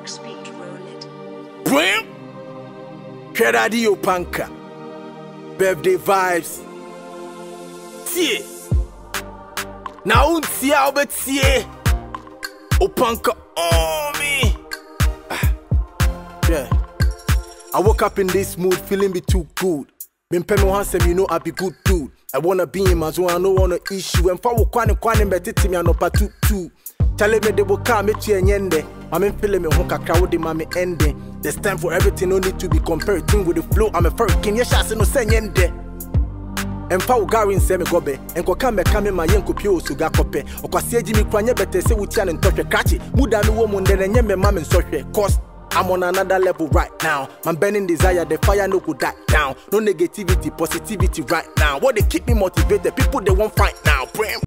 Beat, roll it. Brim! Credadio Panka. Birthday vibes. Tie. Na untie a wobɛtie. Opanka on me. Ah. Yeah. I woke up in this mood, feeling be too good. Been pay me handsome, you know I be good dude. I wanna be in my zone, I don't wanna issue. And for kwane kwane betiti me anopa two two. Tell me they will come me to nyende. I'm in feeling me kakra with the mami ending. There's time for everything, no need to be compared. Thing with the flow, I'm a furkin. Yes, I no say nyende. ɛmfa wo gare nsɛ me gɔbɛ ɛnkɔka mmɛka me ma yɛnkɔpie wɔ suga kɔpɛ ɔkwase agyi me kura nyɛ bɛtɛ sɛ wotia ne ntɔhwɛ krakye muda me wɔ mu ndɛ na ɛnyɛ mɛma me cause I'm on another level right now. My burning desire, the fire no go die down. No negativity, positivity right now. What they keep me motivated, people they won't fight now. Bram.